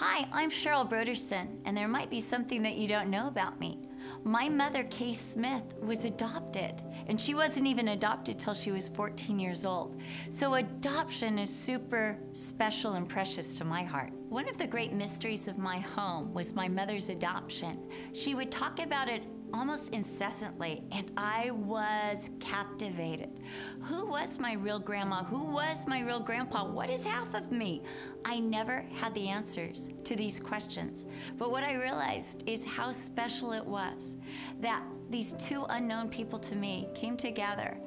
Hi, I'm Cheryl Brodersen, and there might be something that you don't know about me. My mother, Kay Smith, was adopted, and she wasn't even adopted till she was 14 years old. So adoption is super special and precious to my heart. One of the great mysteries of my home was my mother's adoption. She would talk about it almost incessantly, and I was captivated. Who was my real grandma? Who was my real grandpa? What is half of me? I never had the answers to these questions. But what I realized is how special it was that these two unknown people to me came together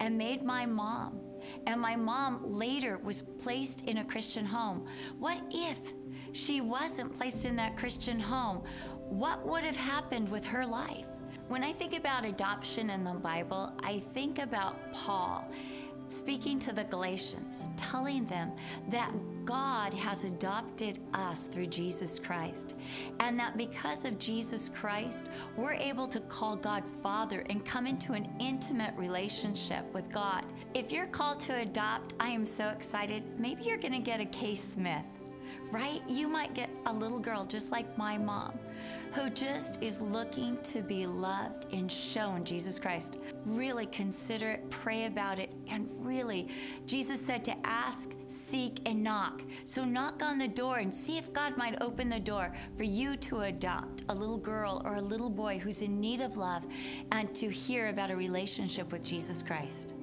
and made my mom. And my mom later was placed in a Christian home. What if she wasn't placed in that Christian home? What would have happened with her life? When I think about adoption in the Bible, I think about Paul speaking to the Galatians, telling them that God has adopted us through Jesus Christ, and that because of Jesus Christ, we're able to call God Father and come into an intimate relationship with God. If you're called to adopt, I am so excited. Maybe you're going to get a Kay Smith right? You might get a little girl just like my mom who just is looking to be loved and shown Jesus Christ. Really consider it, pray about it, and really, Jesus said to ask, seek, and knock. So knock on the door and see if God might open the door for you to adopt a little girl or a little boy who's in need of love and to hear about a relationship with Jesus Christ.